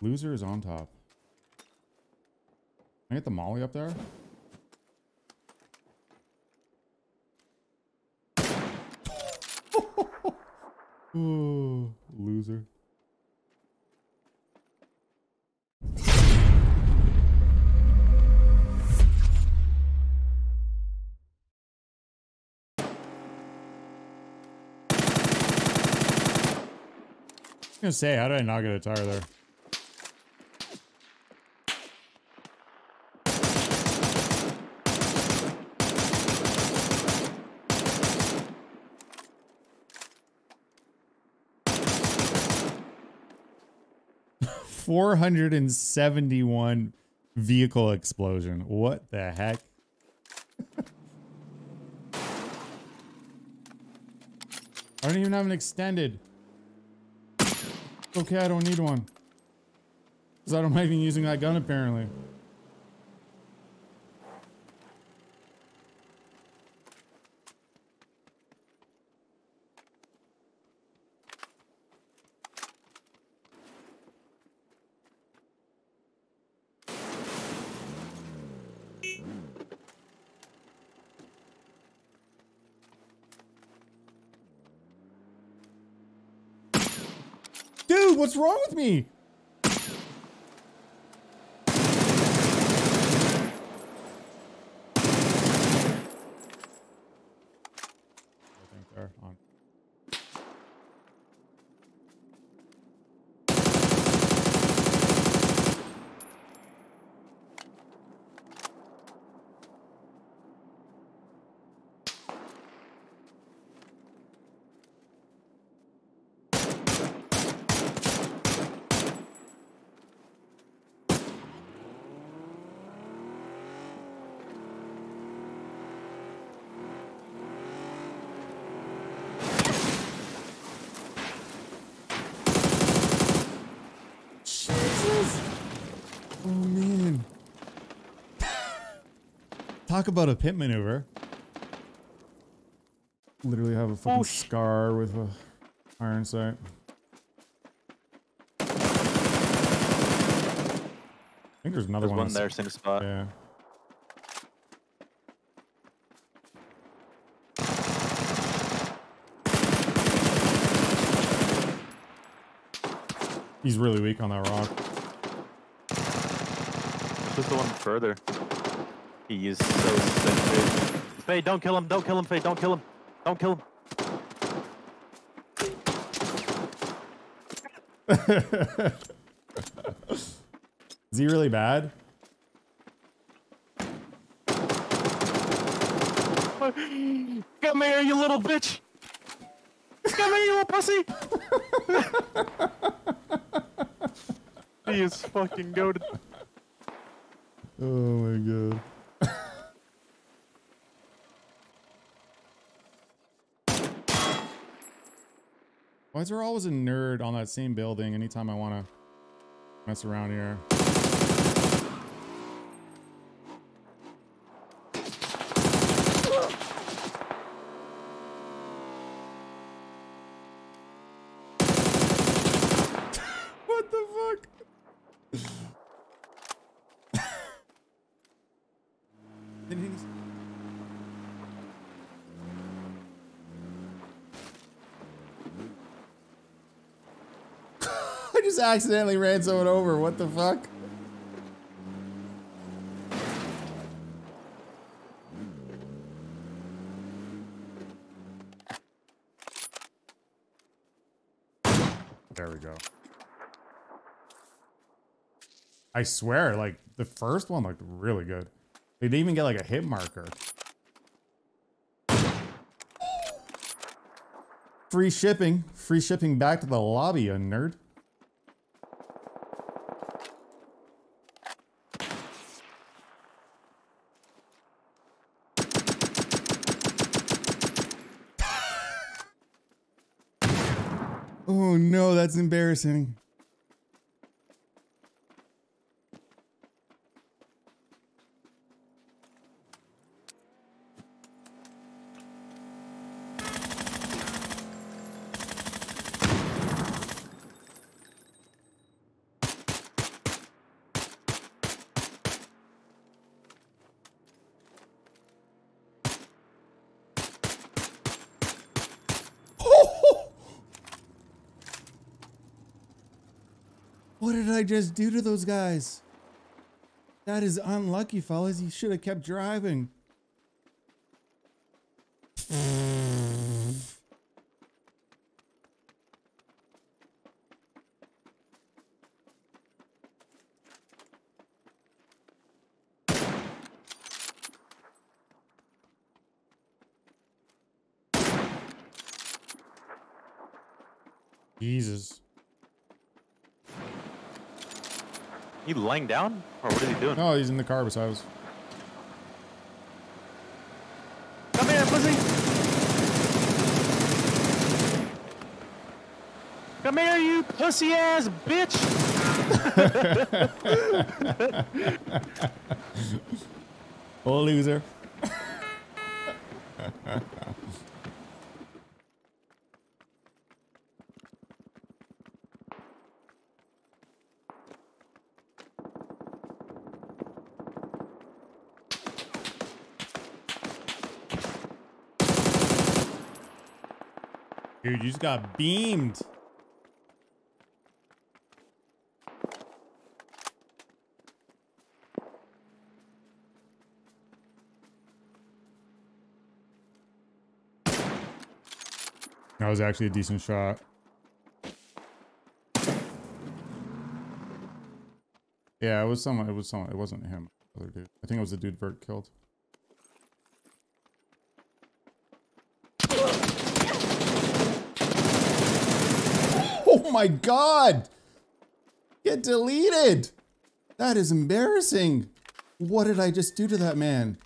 Loser is on top. Can I get the molly up there? oh, loser. I was gonna say, how did I not get a tire there? Four hundred and seventy-one vehicle explosion. What the heck? I don't even have an extended. Okay, I don't need one. Because I don't mind even using that gun, apparently. Dude, what's wrong with me? I think they're on. Jesus. Oh man. Talk about a pit maneuver. Literally have a fucking Oh, scar with a iron sight. I think there's another There's one. one there, same spot. Yeah. He's really weak on that rock. Just the one further. He is so sick, dude. Feyd, don't kill him, don't kill him, Feyd, don't kill him. Don't kill him. Is he really bad? Come here, you little bitch! Come here, you little pussy! he is fucking goaded. Oh my god. Why is there always a nerd on that same building anytime I want to mess around here? what the fuck? I just accidentally ran someone over. What the fuck? There we go. I swear, like the first one looked really good. They even get like a hit marker. Free shipping. Free shipping back to the lobby, you nerd. Oh no, that's embarrassing. What did I just do to those guys? That is unlucky, fellas. You should have kept driving. Jesus. He laying down? Or what is he doing? Oh, he's in the car beside us. Come here, pussy! Come here, you pussy ass bitch! Oh, loser. Dude, you just got beamed. That was actually a decent shot. Yeah, it was someone. It was someone. It wasn't him. Other dude. I think it was the dude Vert killed. Oh my god! Get deleted! That is embarrassing. What did I just do to that man?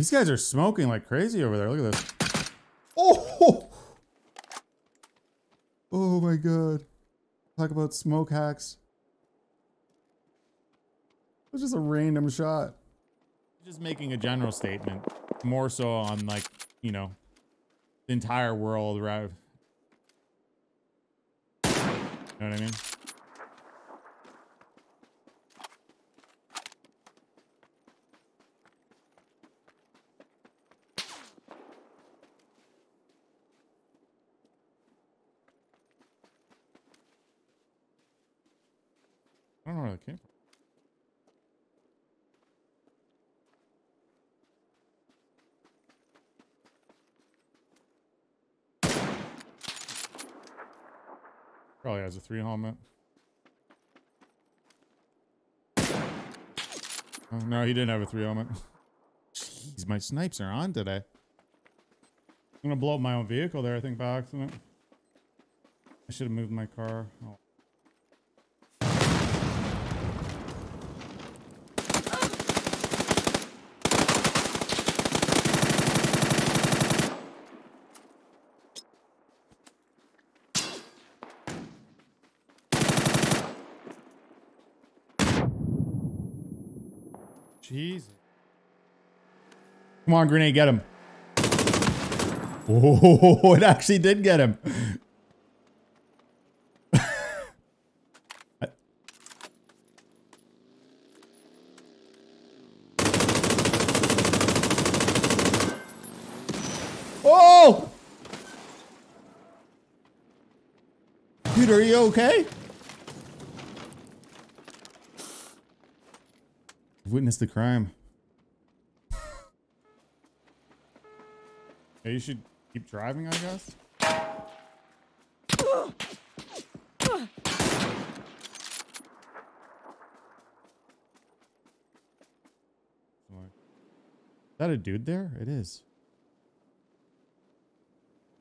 These guys are smoking like crazy over there. Look at this. Oh! Oh my god. Talk about smoke hacks. It was just a random shot. Just making a general statement. More so on like, you know, the entire world, right? You know what I mean? Ah, I don't know where that came from. Probably has oh, a three helmet. Oh, no, he didn't have a three helmet. Jeez, my snipes are on today. I'm gonna blow up my own vehicle there, I think, by accident. I should have moved my car. Oh. Jesus. Come on, grenade, get him. Oh, it actually did get him. oh! Dude, are you okay? Witnessed the crime. You should keep driving, I guess. Is that a dude there? It is.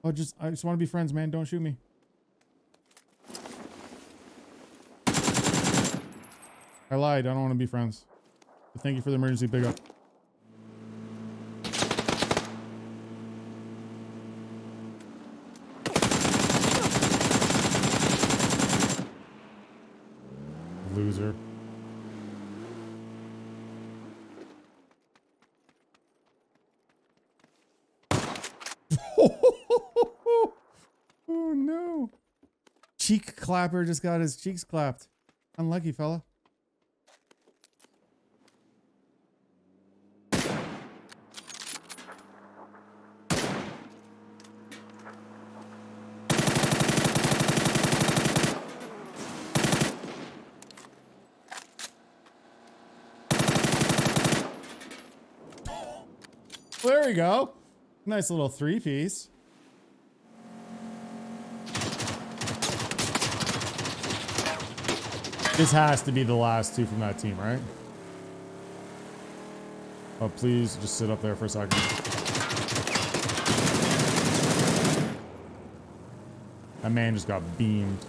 Oh, just I just want to be friends, man. Don't shoot me. I lied. I don't want to be friends. Thank you for the emergency pickup. Loser. oh no. Cheek clapper just got his cheeks clapped. Unlucky fella. There we go. Nice little three piece. This has to be the last two from that team, right? Oh, please just sit up there for a second. That man just got beamed.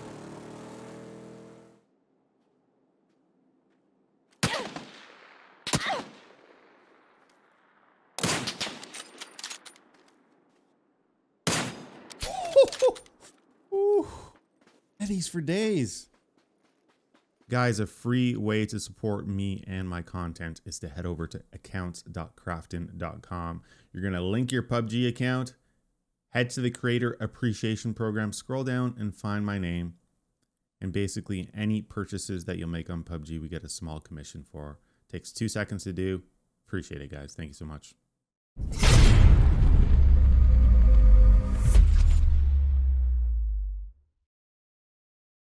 Ooh. Eddie's for days. Guys, a free way to support me and my content is to head over to accounts.krafton.com. You're going to link your PUBG account, head to the Creator Appreciation Program, scroll down and find my name. And basically, any purchases that you'll make on PUBG, we get a small commission for. Takes two seconds to do. Appreciate it, guys. Thank you so much.